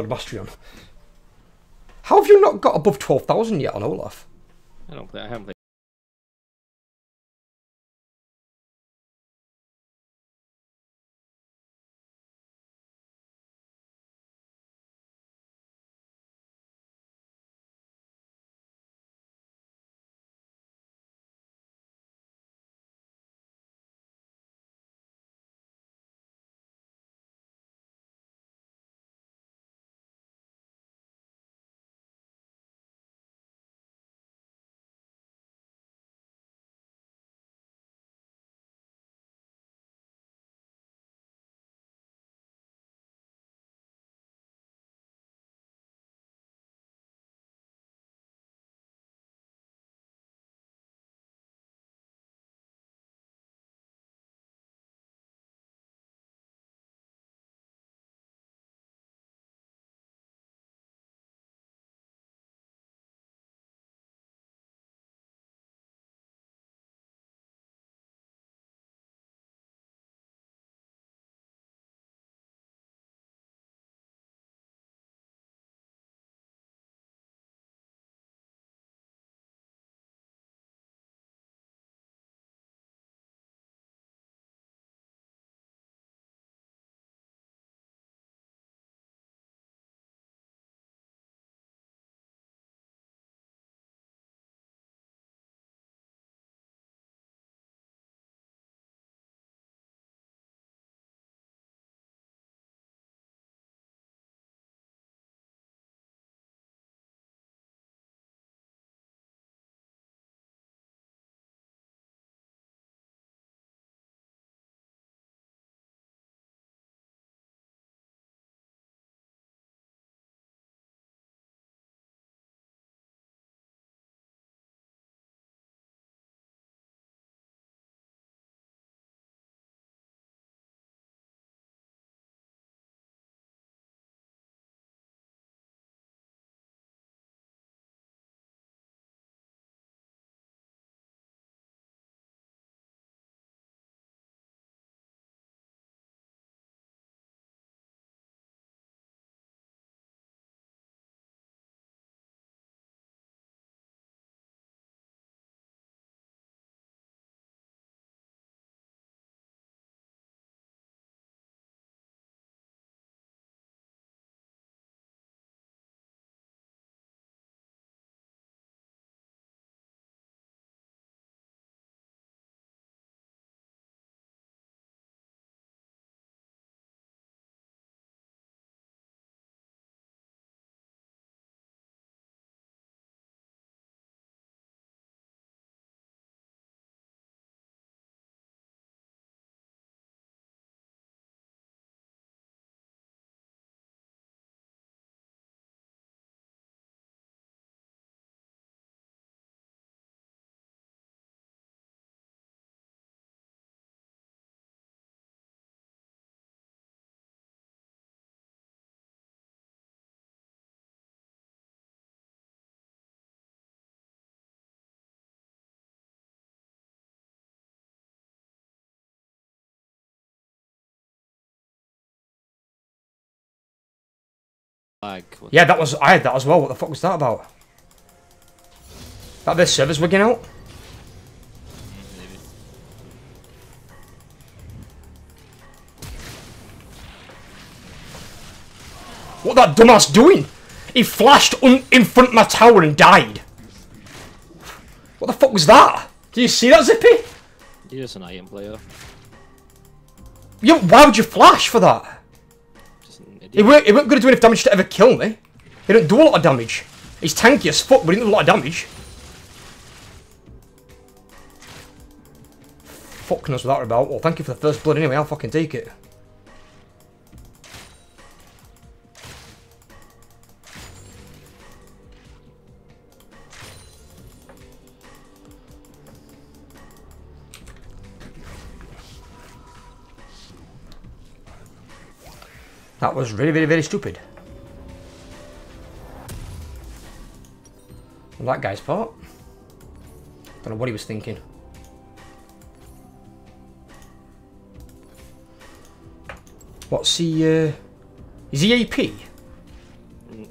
squad mastery on. How have you not got above 12,000 yet on Olaf? I don't play. I haven't Lag. Yeah, that was I had that as well. What the fuck was that about? That their servers wigging out? What that dumbass doing? He flashed in front of my tower and died. What the fuck was that? Did you see that, Zippy? You're just an item player. Yeah, why would you flash for that? He weren't, he weren't going to do enough damage to ever kill me. He didn't do a lot of damage. He's tanky as fuck, but he didn't do a lot of damage. Fuck knows what that about. Well, thank you for the first blood anyway, I'll fucking take it. That was really, very, very stupid. On that guy's part. Don't know what he was thinking. What's he, uh... Is he AP?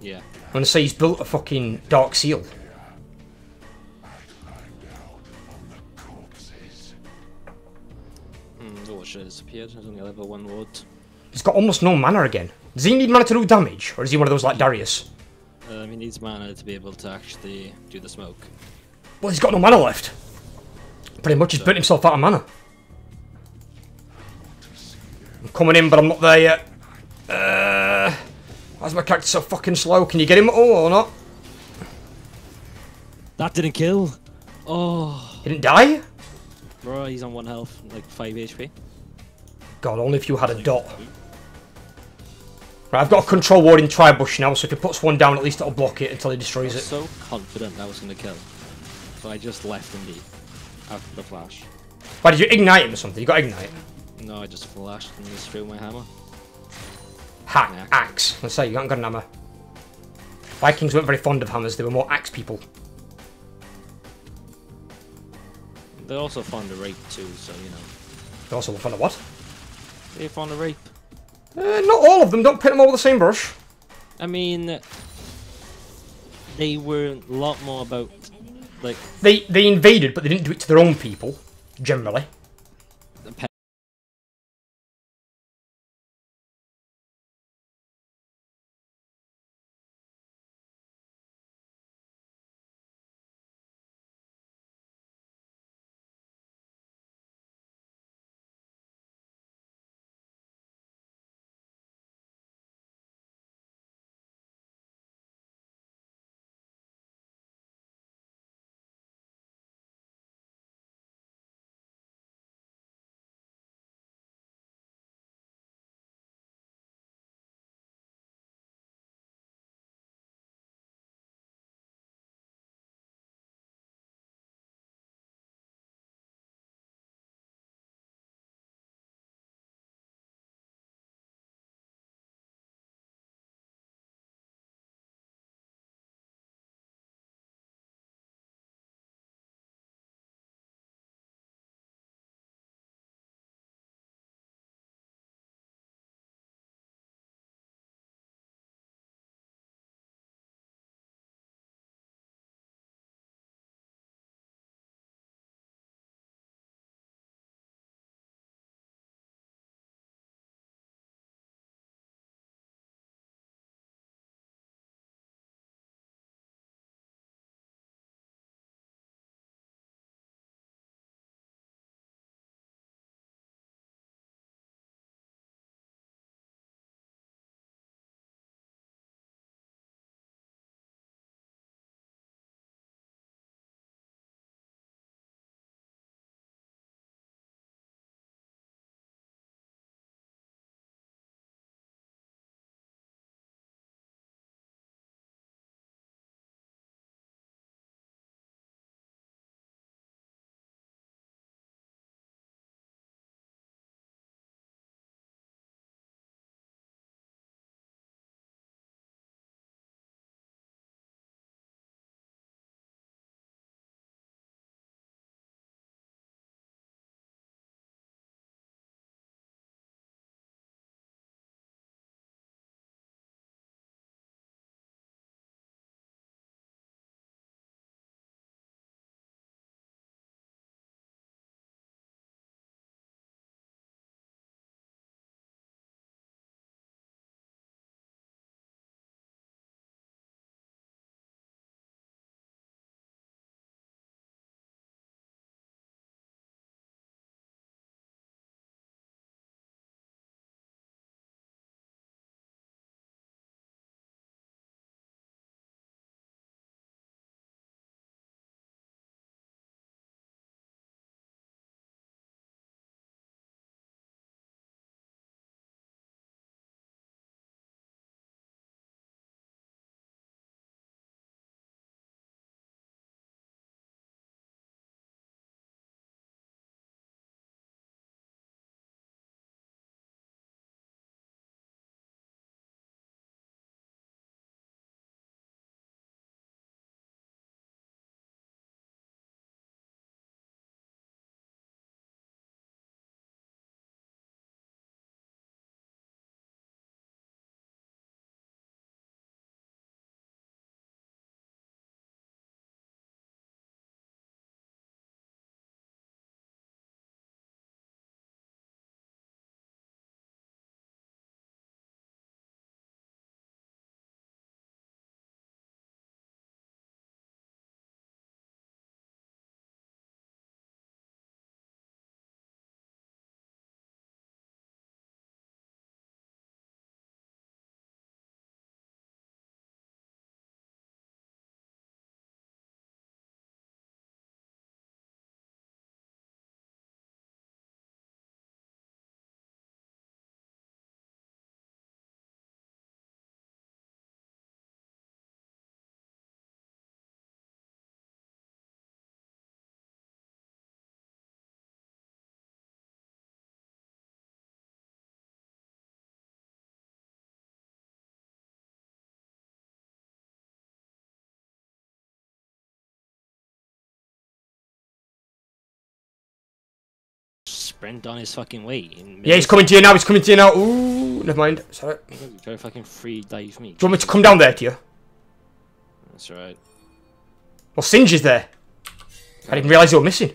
Yeah. I'm gonna say he's built a fucking dark seal. Mm, oh, should have disappeared. There's only level one ward. He's got almost no mana again. Does he need mana to do damage, or is he one of those like Darius? Um, he needs mana to be able to actually do the smoke. Well, he's got no mana left. Pretty much, he's burnt himself out of mana. I'm coming in, but I'm not there yet. Uh, why is my character so fucking slow? Can you get him at all or not? That didn't kill. Oh, He didn't die? bro, he's on one health, like five HP. God, only if you had a dot. Right, I've got a control ward in Tribush now, so if he puts one down, at least it'll block it until he I destroys was it. so confident that was gonna kill, so I just left him after the flash. Why did you ignite him or something? You got ignite. No, I just flashed and just threw my hammer. Hack, Yeah. axe. Let's say you haven't got an hammer. Vikings weren't very fond of hammers, they were more axe people. They're also found a rape too, so you know. They're also fond of what? They found a rape. Uh, not all of them, don't paint them all with the same brush. I mean, they were a lot more about like They they invaded, but they didn't do it to their own people, generally. Sprint on his fucking way. In Yeah, he's coming to you now. He's coming to you now. Ooh, never mind. Sorry. Do Try to fucking free dive me. Do you want me to come down there to you? That's right. Well, Singe is there. I didn't realise you were missing.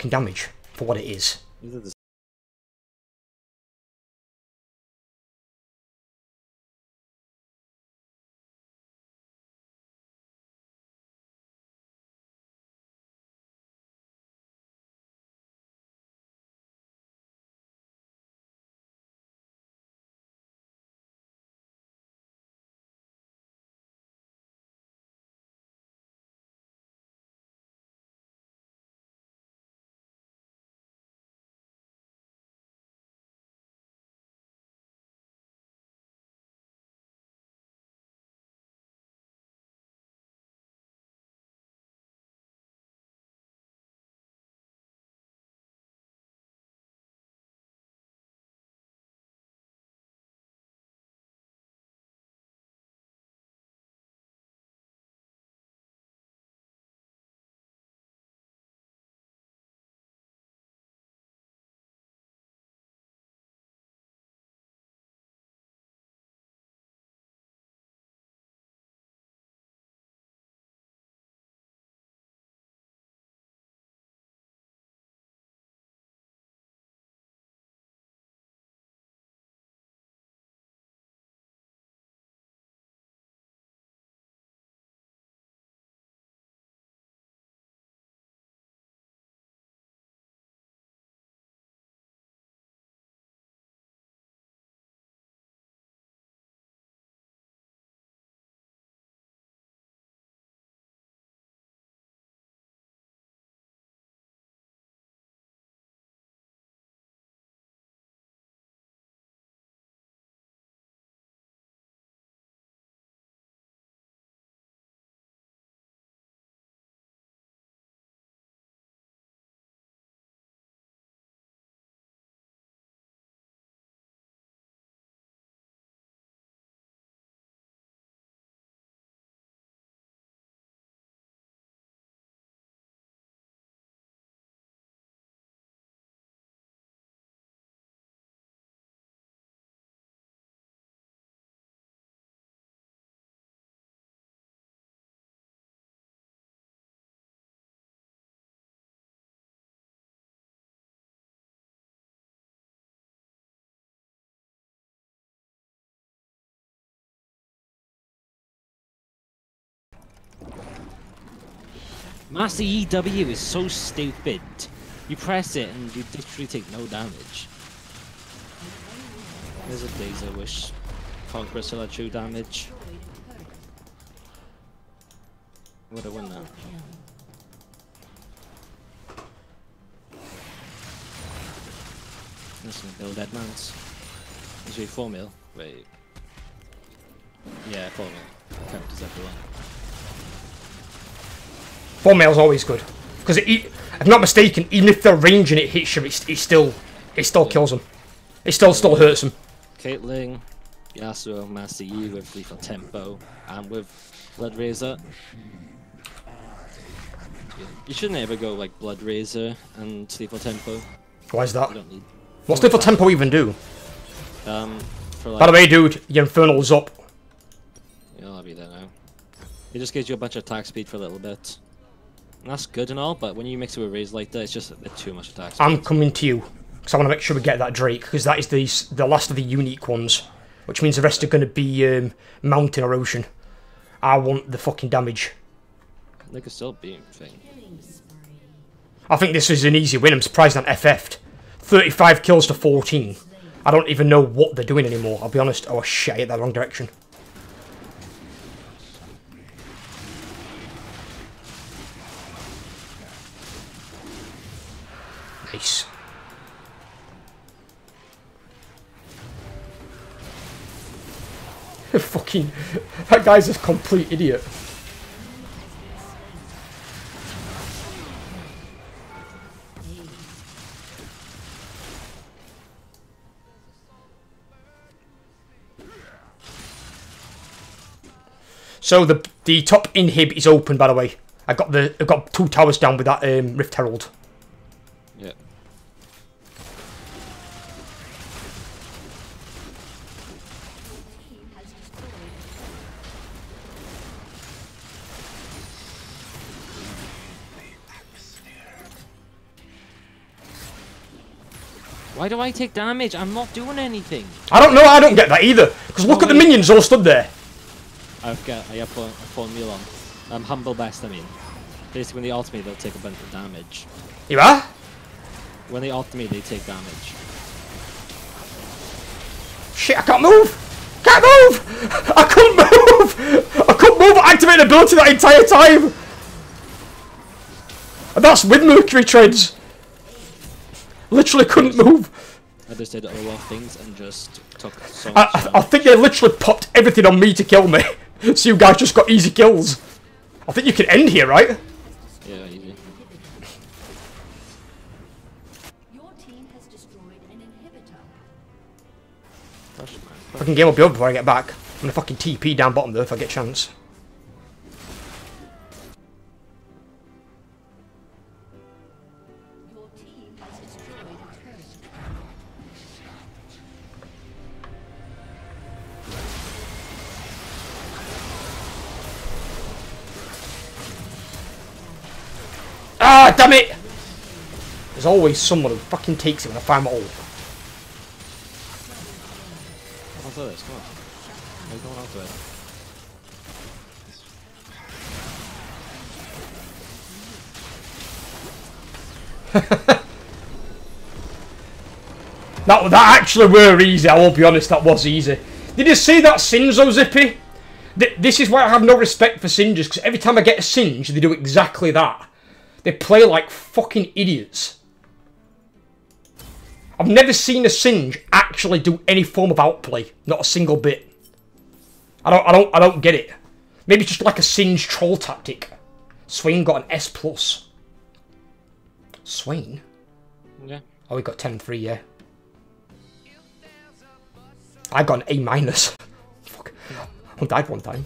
Fucking damage for what it is. Master EW is so stupid. You press it and you literally take no damage. There's a days I wish Conqueror still had true damage. Would have won that. That's gonna build Edmonds. Is he Thornmail? Wait. Yeah, Thornmail. Count as everyone. Thornmail's always good. Because if I'm not mistaken, even if they're ranging it hits you, it, it still it still kills them. It still still hurts them. Caitlyn, Yasuo, Master Yi with lethal tempo and with Blood Razor. You shouldn't ever go like Blood Razor and lethal tempo. Why is that? need. What's lethal tempo even do? Um, for like. By the way, dude, your infernal's up. Yeah, I'll be there now. It just gives you a bunch of attack speed for a little bit. That's good and all, but when you mix it with Raise like that, it's just a bit too much attack speed. I'm coming to you because I want to make sure we get that Drake because that is the the last of the unique ones, which means the rest are going to be um, mountain or ocean. I want the fucking damage. They could still beam thing. I think this is an easy win. I'm surprised I'm FF'd. 35 kills to 14. I don't even know what they're doing anymore. I'll be honest. Oh shit, I hit that wrong direction. Nice. Fucking, that guy's a complete idiot. So the the top inhib is open, by the way. I got the I got two towers down with that um, Rift Herald. Why do I take damage? I'm not doing anything. I don't know, I don't get that either. Because look Oh, at the minions all stood there. I've got I have phone, a Thornmail on. Um, Bramble Vest. I mean, basically when they ult me, they'll take a bunch of damage. You are? When they ult me, they take damage. Shit, I can't move! Can't move! I couldn't move! I couldn't move activate ability that entire time! And that's with Mercury treads. Literally couldn't move. I just did a lot of things and just took so I, much. I, I think they literally popped everything on me to kill me. so you guys just got easy kills. I think you can end here, right? yeah, easy. Your team has destroyed an inhibitor. Fucking game will be over before I get back. I'm gonna fucking TP down bottom there if I get a chance. Ah, damn it! There's always someone who fucking takes it when I find my ult. Onto this, come on. How you going onto it? That, that actually were easy, I will be honest, that was easy. Did you see that Sinzo Zippy? Th- this is why I have no respect for Singers, because every time I get a Singe, they do exactly that. They play like fucking idiots. I've never seen a Singe actually do any form of outplay, not a single bit. I don't, I don't, I don't get it. Maybe just like a Singe troll tactic. Swain got an S plus. Swain? Yeah. Oh, we got 10 3, yeah. I got an A minus. Fuck. I died one time.